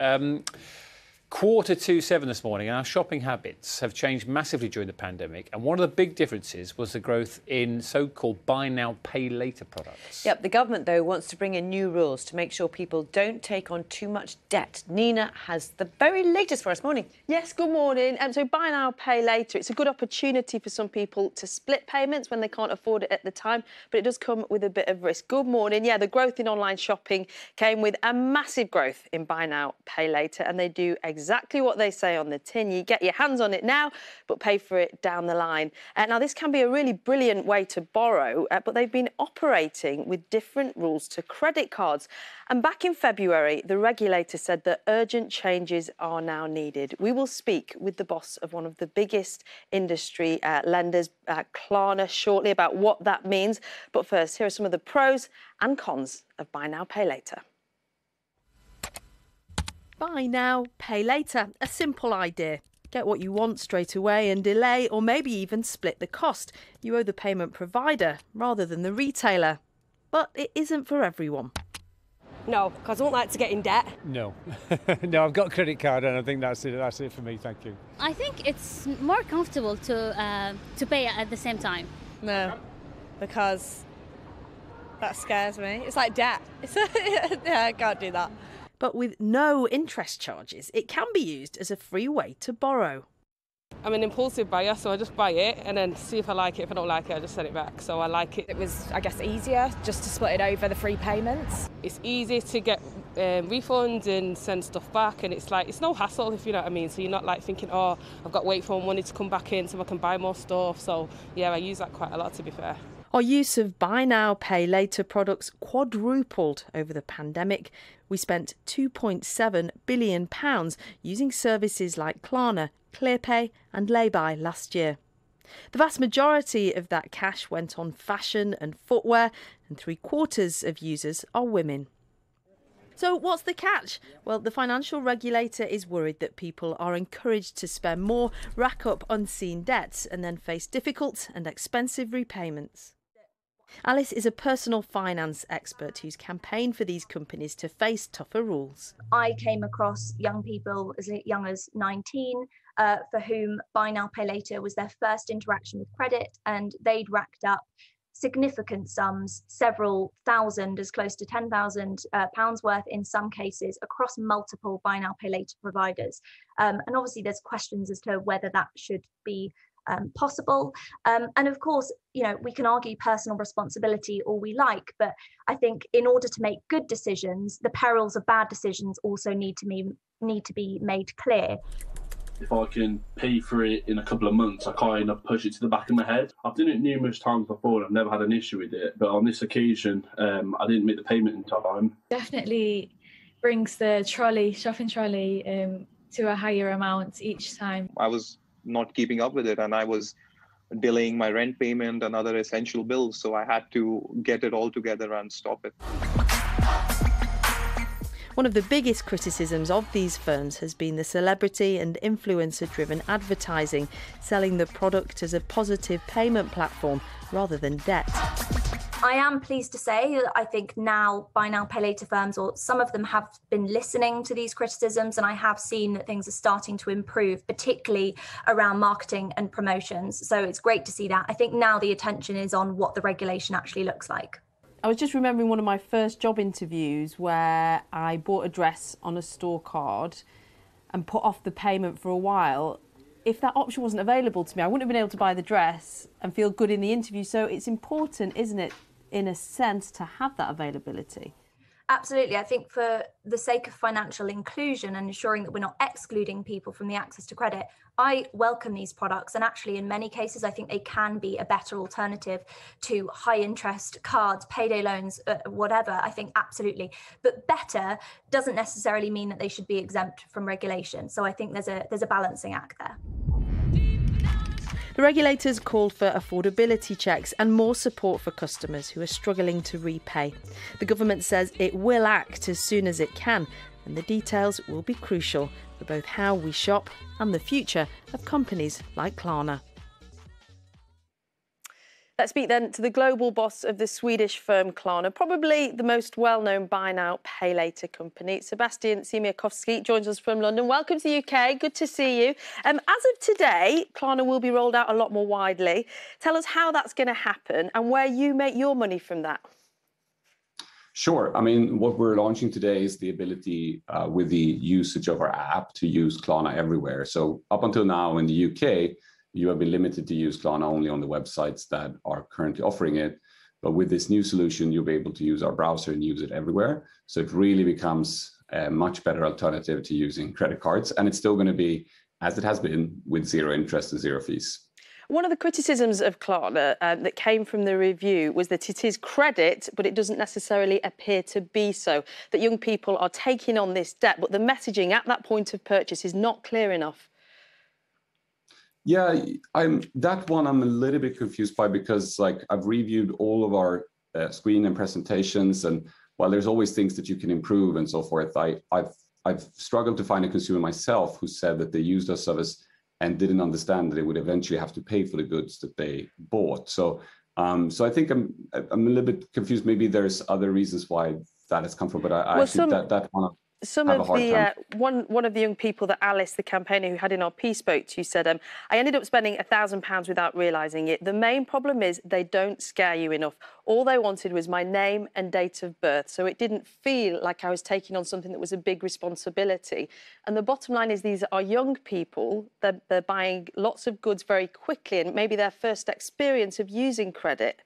Um, Quarter to seven this morning, and our shopping habits have changed massively during the pandemic. And one of the big differences was the growth in so called buy now, pay later products. Yep, the government, though, wants to bring in new rules to make sure people don't take on too much debt. Nina has the very latest for us. Morning. Yes, good morning. Um, so, buy now, pay later. It's a good opportunity for some people to split payments when they can't afford it at the time, but it does come with a bit of risk. Good morning. Yeah, the growth in online shopping came with a massive growth in buy now, pay later, and they do exactly exactly what they say on the tin. You get your hands on it now, but pay for it down the line. Uh, now, this can be a really brilliant way to borrow, uh, but they've been operating with different rules to credit cards. And back in February, the regulator said that urgent changes are now needed. We will speak with the boss of one of the biggest industry uh, lenders, uh, Klarna, shortly about what that means. But first, here are some of the pros and cons of Buy Now, Pay Later. Buy now, pay later. A simple idea. Get what you want straight away and delay or maybe even split the cost. You owe the payment provider rather than the retailer. But it isn't for everyone. No, because I don't like to get in debt. No, no, I've got a credit card and I think that's it. That's it for me. Thank you. I think it's more comfortable to uh, to pay at the same time. No, because that scares me. It's like debt. yeah, I can't do that but with no interest charges, it can be used as a free way to borrow. I'm an impulsive buyer, so I just buy it and then see if I like it. If I don't like it, I just send it back. So I like it. It was, I guess, easier just to split it over the free payments. It's easy to get um, refunds and send stuff back, and it's like it's no hassle if you know what I mean. So you're not like thinking, oh, I've got to wait for money to come back in so I can buy more stuff. So yeah, I use that quite a lot to be fair. Our use of buy now, pay later products quadrupled over the pandemic. We spent £2.7 billion using services like Klarna, ClearPay, and Laybuy last year. The vast majority of that cash went on fashion and footwear, and three quarters of users are women. So, what's the catch? Well, the financial regulator is worried that people are encouraged to spend more, rack up unseen debts, and then face difficult and expensive repayments. Alice is a personal finance expert who's campaigned for these companies to face tougher rules. I came across young people as young as 19 uh, for whom buy now, pay later was their first interaction with credit, and they'd racked up significant sums, several thousand, as close to 10,000 uh, pounds worth in some cases across multiple buy now, pay later providers. Um, and obviously, there's questions as to whether that should be um, possible. Um, and of course, you know, we can argue personal responsibility all we like, but I think in order to make good decisions, the perils of bad decisions also need to be need to be made clear. If I can pay for it in a couple of months, I kind of push it to the back of my head. I've done it numerous times before. And I've never had an issue with it, but on this occasion, um, I didn't make the payment in time. Definitely brings the trolley, shopping trolley, um, to a higher amount each time. I was not keeping up with it and i was delaying my rent payment and other essential bills so i had to get it all together and stop it one of the biggest criticisms of these firms has been the celebrity and influencer driven advertising, selling the product as a positive payment platform rather than debt. I am pleased to say that I think now buy now pay later firms or some of them have been listening to these criticisms and I have seen that things are starting to improve particularly around marketing and promotions. So it's great to see that. I think now the attention is on what the regulation actually looks like. I was just remembering one of my first job interviews where I bought a dress on a store card and put off the payment for a while. If that option wasn't available to me, I wouldn't have been able to buy the dress and feel good in the interview. So it's important, isn't it, in a sense to have that availability. Absolutely. I think for the sake of financial inclusion and ensuring that we're not excluding people from the access to credit, I welcome these products. And actually, in many cases, I think they can be a better alternative to high interest cards, payday loans, uh, whatever. I think absolutely. But better doesn't necessarily mean that they should be exempt from regulation. So I think there's a there's a balancing act there. The regulators called for affordability checks and more support for customers who are struggling to repay. The government says it will act as soon as it can, and the details will be crucial for both how we shop and the future of companies like Klarna. Let's speak then to the global boss of the Swedish firm Klarna, probably the most well-known buy now, pay later company. Sebastian Siemiatkowski joins us from London. Welcome to the UK. Good to see you. Um, as of today, Klarna will be rolled out a lot more widely. Tell us how that's going to happen and where you make your money from that. Sure. I mean, what we're launching today is the ability uh, with the usage of our app to use Klarna everywhere. So up until now in the UK, you have been limited to use Klarna only on the websites that are currently offering it. But with this new solution, you'll be able to use our browser and use it everywhere. So it really becomes a much better alternative to using credit cards. And it's still going to be, as it has been, with zero interest and zero fees. One of the criticisms of Klarna uh, that came from the review was that it is credit, but it doesn't necessarily appear to be so. That young people are taking on this debt, but the messaging at that point of purchase is not clear enough. Yeah, I'm that one. I'm a little bit confused by because like I've reviewed all of our uh, screen and presentations, and while there's always things that you can improve and so forth, I, I've I've struggled to find a consumer myself who said that they used our service and didn't understand that they would eventually have to pay for the goods that they bought. So, um, so I think I'm I'm a little bit confused. Maybe there's other reasons why that has come from, but I, well, I actually some, that that one some of the uh, one one of the young people that Alice, the campaigner who had in our piece, spoke to said, um, "I ended up spending a thousand pounds without realising it. The main problem is they don't scare you enough. All they wanted was my name and date of birth, so it didn't feel like I was taking on something that was a big responsibility. And the bottom line is these are young people. They're, they're buying lots of goods very quickly, and maybe their first experience of using credit."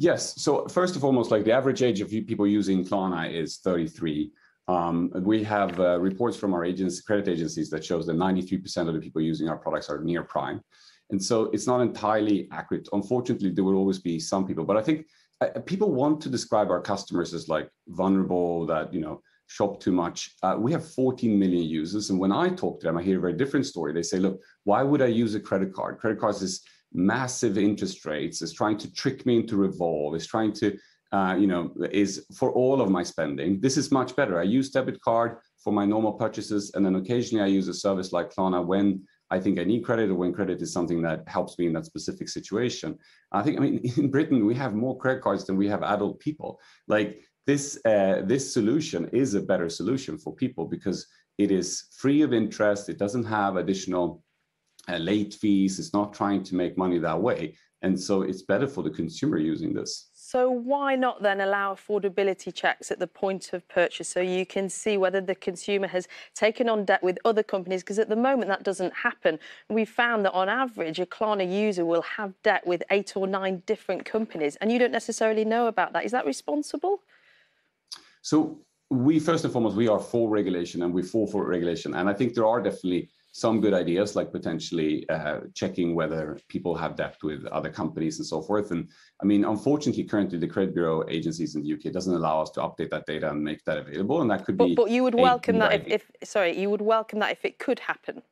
Yes. So first and foremost, like the average age of people using Klarna is 33. Um, we have uh, reports from our agents, credit agencies that shows that 93% of the people using our products are near prime. And so it's not entirely accurate. Unfortunately, there will always be some people, but I think uh, people want to describe our customers as like vulnerable, that, you know, shop too much. Uh, we have 14 million users. And when I talk to them, I hear a very different story. They say, look, why would I use a credit card? Credit cards is massive interest rates, is trying to trick me into revolve, is trying to, uh, you know, is for all of my spending. This is much better. I use debit card for my normal purchases, and then occasionally I use a service like Klarna when I think I need credit or when credit is something that helps me in that specific situation. I think, I mean, in Britain, we have more credit cards than we have adult people. Like this, uh, this solution is a better solution for people because it is free of interest. It doesn't have additional Uh, late fees. It's not trying to make money that way. And so it's better for the consumer using this. So why not then allow affordability checks at the point of purchase so you can see whether the consumer has taken on debt with other companies? Because at the moment that doesn't happen. We found that on average a Klarna user will have debt with eight or nine different companies and you don't necessarily know about that. Is that responsible? So we first and foremost we are for regulation and we fall for regulation and I think there are definitely some good ideas like potentially uh, checking whether people have debt with other companies and so forth. And I mean, unfortunately, currently the credit bureau agencies in the UK doesn't allow us to update that data and make that available. And that could but, be. But you would welcome that if, if, sorry, you would welcome that if it could happen.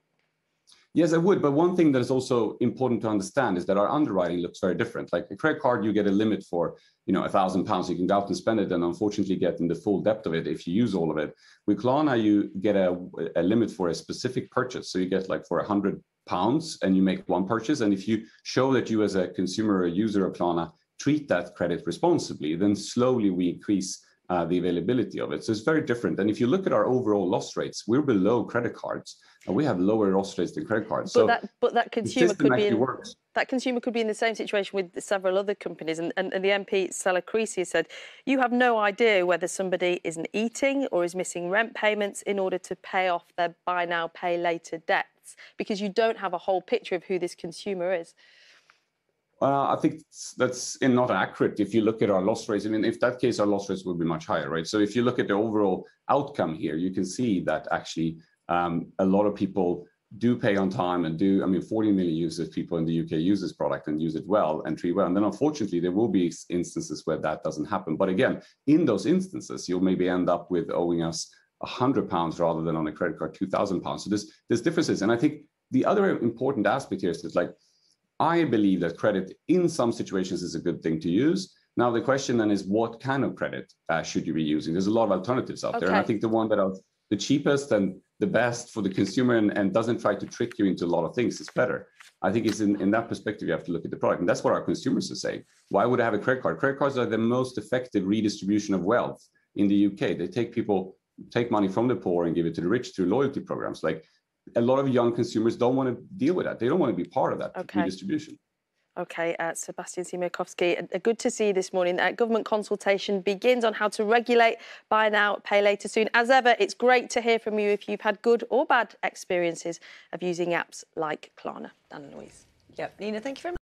Yes, I would. But one thing that is also important to understand is that our underwriting looks very different. Like a credit card, you get a limit for, you know, a thousand pounds. You can go out and spend it and unfortunately get in the full depth of it if you use all of it. With Klarna, you get a, a limit for a specific purchase. So you get like for a hundred pounds and you make one purchase. And if you show that you as a consumer or a user of Klarna treat that credit responsibly, then slowly we increase uh, the availability of it. So it's very different. And if you look at our overall loss rates, we're below credit cards, and we have lower loss rates than credit cards. But so that, but that consumer could be in, works. that consumer could be in the same situation with several other companies. And, and, and the MP Stella Creasy said, you have no idea whether somebody isn't eating or is missing rent payments in order to pay off their buy now, pay later debts because you don't have a whole picture of who this consumer is. Uh, I think that's not accurate. If you look at our loss rates, I mean, if that case, our loss rates would be much higher, right? So if you look at the overall outcome here, you can see that actually um, a lot of people do pay on time and do, I mean, 40 million users, people in the UK use this product and use it well and treat well. And then unfortunately, there will be instances where that doesn't happen. But again, in those instances, you'll maybe end up with owing us 100 pounds rather than on a credit card, 2,000 pounds. So there's, there's differences. And I think the other important aspect here is that like, I believe that credit in some situations is a good thing to use. Now, the question then is what kind of credit uh, should you be using? There's a lot of alternatives out okay. there. And I think the one that are the cheapest and the best for the consumer and, and doesn't try to trick you into a lot of things, is better. I think it's in, in that perspective you have to look at the product. And that's what our consumers are saying. Why would I have a credit card? Credit cards are the most effective redistribution of wealth in the UK. They take people, take money from the poor and give it to the rich through loyalty programs. Like a lot of young consumers don't want to deal with that. They don't want to be part of that Okay. redistribution. Okay, uh, Sebastian Siemiatkowski, uh, uh, good to see you this morning. Uh, government consultation begins on how to regulate buy now, pay later soon. As ever, it's great to hear from you if you've had good or bad experiences of using apps like Klarna. Dan and Louise. Yep, Nina, thank you very much.